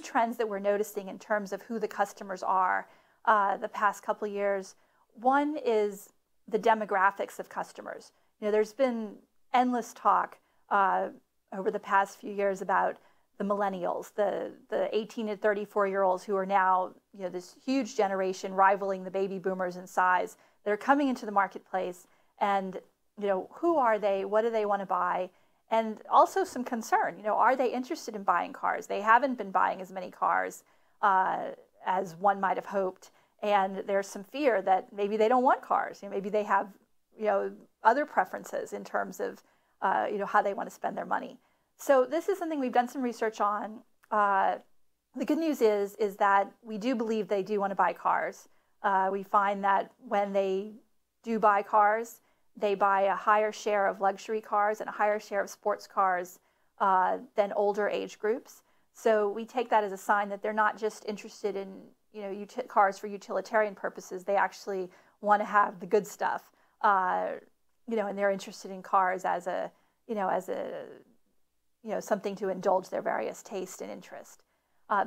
trends that we're noticing in terms of who the customers are uh, the past couple years. One is the demographics of customers. You know, there's been endless talk uh, over the past few years about the millennials, the the 18 to 34 year olds who are now you know this huge generation rivaling the baby boomers in size that are coming into the marketplace and you know who are they what do they want to buy and also some concern you know are they interested in buying cars they haven't been buying as many cars uh, as one might have hoped and there's some fear that maybe they don't want cars you know, maybe they have you know other preferences in terms of uh, you know how they want to spend their money so this is something we've done some research on. Uh, the good news is is that we do believe they do want to buy cars. Uh, we find that when they do buy cars, they buy a higher share of luxury cars and a higher share of sports cars uh, than older age groups. So we take that as a sign that they're not just interested in you know cars for utilitarian purposes. They actually want to have the good stuff, uh, you know, and they're interested in cars as a you know as a you know, something to indulge their various taste and interest. Uh,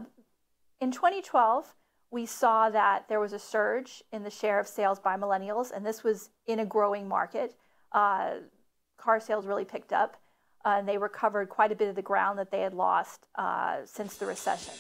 in 2012, we saw that there was a surge in the share of sales by millennials, and this was in a growing market. Uh, car sales really picked up, uh, and they recovered quite a bit of the ground that they had lost uh, since the recession.